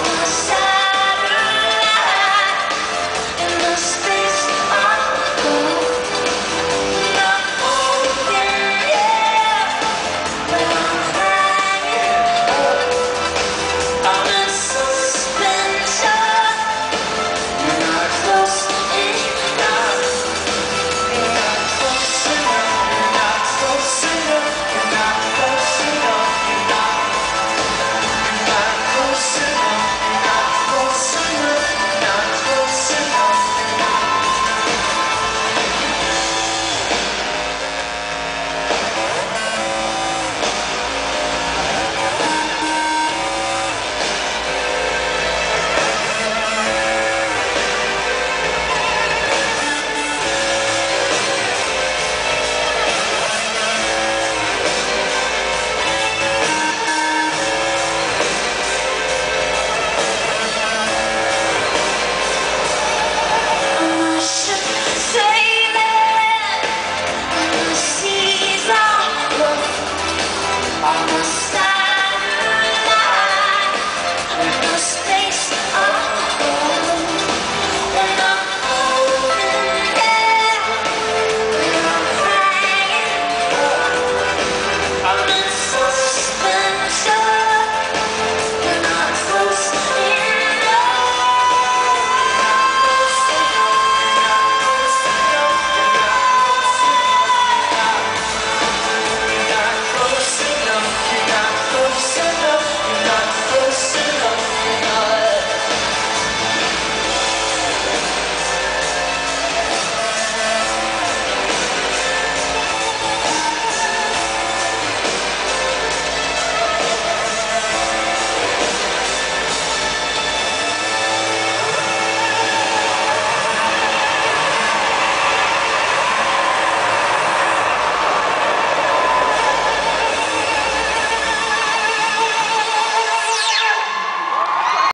Oh,